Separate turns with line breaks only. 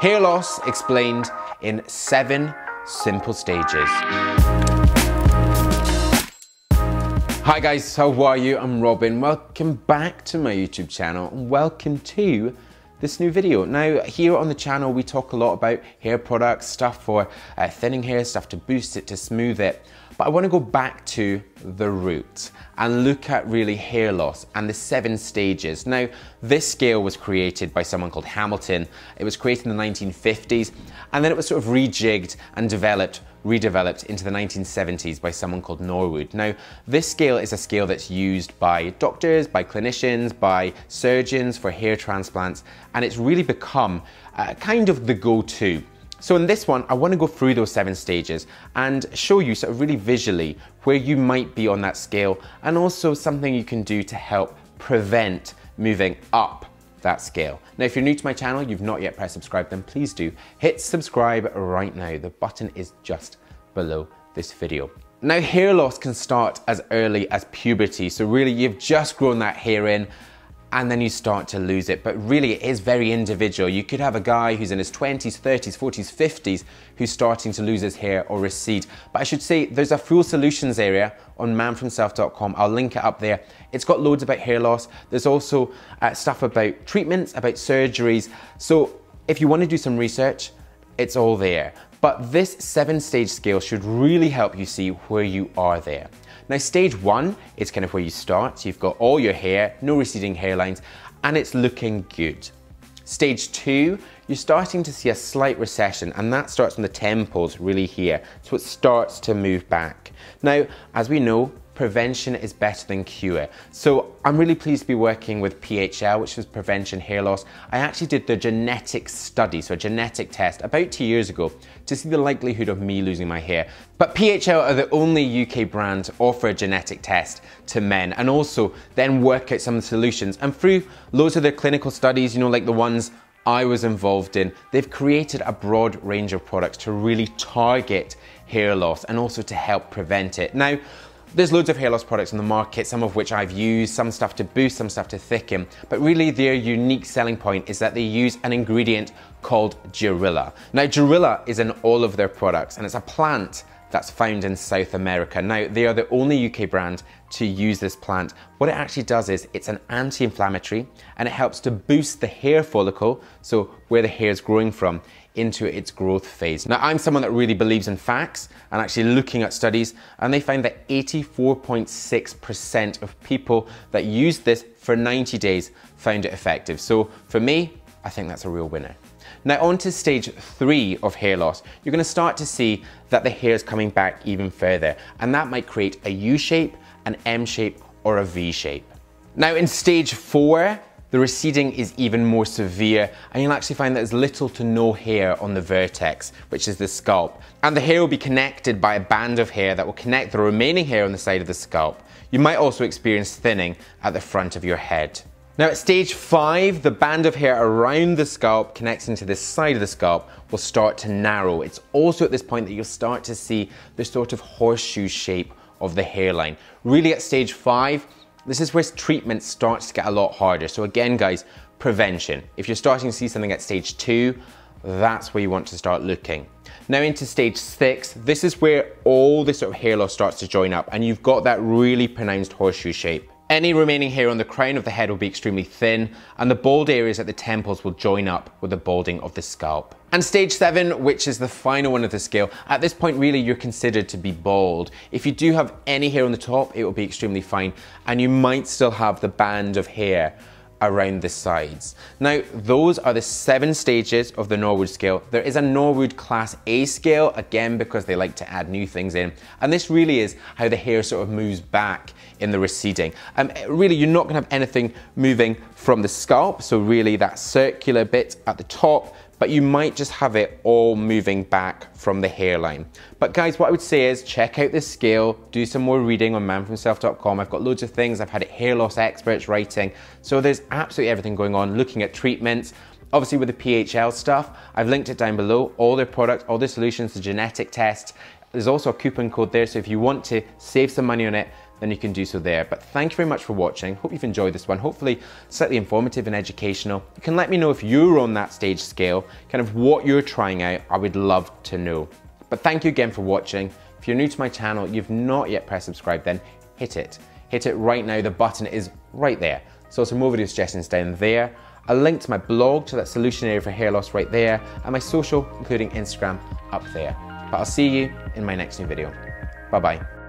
Hair loss explained in seven simple stages. Hi guys, how are you? I'm Robin. Welcome back to my YouTube channel and welcome to this new video. Now here on the channel we talk a lot about hair products, stuff for uh, thinning hair, stuff to boost it, to smooth it. But I want to go back to the root and look at really hair loss and the seven stages. Now, this scale was created by someone called Hamilton. It was created in the 1950s and then it was sort of rejigged and developed redeveloped into the 1970s by someone called Norwood. Now, this scale is a scale that's used by doctors, by clinicians, by surgeons for hair transplants, and it's really become uh, kind of the go-to. So in this one, I want to go through those seven stages and show you sort of really visually where you might be on that scale and also something you can do to help prevent moving up that scale. Now, if you're new to my channel, you've not yet pressed subscribe, then please do hit subscribe right now. The button is just below this video. Now, hair loss can start as early as puberty. So really, you've just grown that hair in and then you start to lose it. But really, it is very individual. You could have a guy who's in his 20s, 30s, 40s, 50s who's starting to lose his hair or recede. But I should say there's a full solutions area on manforhimself.com. I'll link it up there. It's got loads about hair loss. There's also uh, stuff about treatments, about surgeries. So if you want to do some research, it's all there. But this seven stage scale should really help you see where you are there. Now stage one is kind of where you start. So you've got all your hair, no receding hairlines, and it's looking good. Stage two, you're starting to see a slight recession and that starts on the temples really here. So it starts to move back. Now, as we know, prevention is better than cure. So I'm really pleased to be working with PHL, which is Prevention Hair Loss. I actually did the genetic study, so a genetic test, about two years ago to see the likelihood of me losing my hair. But PHL are the only UK brand to offer a genetic test to men and also then work out some of the solutions. And through loads of their clinical studies, you know, like the ones I was involved in, they've created a broad range of products to really target hair loss and also to help prevent it. Now, there's loads of hair loss products on the market, some of which I've used, some stuff to boost, some stuff to thicken, but really their unique selling point is that they use an ingredient called Jarilla. Now Jarilla is in all of their products and it's a plant that's found in South America. Now, they are the only UK brand to use this plant. What it actually does is it's an anti-inflammatory and it helps to boost the hair follicle, so where the hair is growing from, into its growth phase. Now, I'm someone that really believes in facts and actually looking at studies, and they find that 84.6% of people that used this for 90 days found it effective. So for me, I think that's a real winner. Now on to stage three of hair loss, you're gonna start to see that the hair is coming back even further, and that might create a U shape, an M shape, or a V shape. Now in stage four, the receding is even more severe and you'll actually find that there's little to no hair on the vertex, which is the scalp. And the hair will be connected by a band of hair that will connect the remaining hair on the side of the scalp. You might also experience thinning at the front of your head. Now at stage five, the band of hair around the scalp connecting to the side of the scalp will start to narrow. It's also at this point that you'll start to see the sort of horseshoe shape of the hairline. Really at stage five, this is where treatment starts to get a lot harder. So again, guys, prevention. If you're starting to see something at stage two, that's where you want to start looking. Now into stage six, this is where all this sort of hair loss starts to join up and you've got that really pronounced horseshoe shape. Any remaining hair on the crown of the head will be extremely thin, and the bald areas at the temples will join up with the balding of the scalp. And stage seven, which is the final one of the scale, at this point really you're considered to be bald. If you do have any hair on the top, it will be extremely fine, and you might still have the band of hair around the sides. Now, those are the seven stages of the Norwood scale. There is a Norwood Class A scale, again, because they like to add new things in. And this really is how the hair sort of moves back in the receding. Um, really, you're not gonna have anything moving from the scalp, so really that circular bit at the top but you might just have it all moving back from the hairline. But guys, what I would say is check out this scale, do some more reading on manforhimself.com. I've got loads of things. I've had hair loss experts writing. So there's absolutely everything going on, looking at treatments, Obviously with the PHL stuff, I've linked it down below, all their products, all their solutions, the genetic test. There's also a coupon code there, so if you want to save some money on it, then you can do so there. But thank you very much for watching. Hope you've enjoyed this one. Hopefully slightly informative and educational. You can let me know if you're on that stage scale, kind of what you're trying out. I would love to know. But thank you again for watching. If you're new to my channel, you've not yet pressed subscribe, then hit it. Hit it right now. The button is right there. So some more video suggestions down there. A link to my blog to that solution area for hair loss right there, and my social, including Instagram, up there. But I'll see you in my next new video. Bye bye.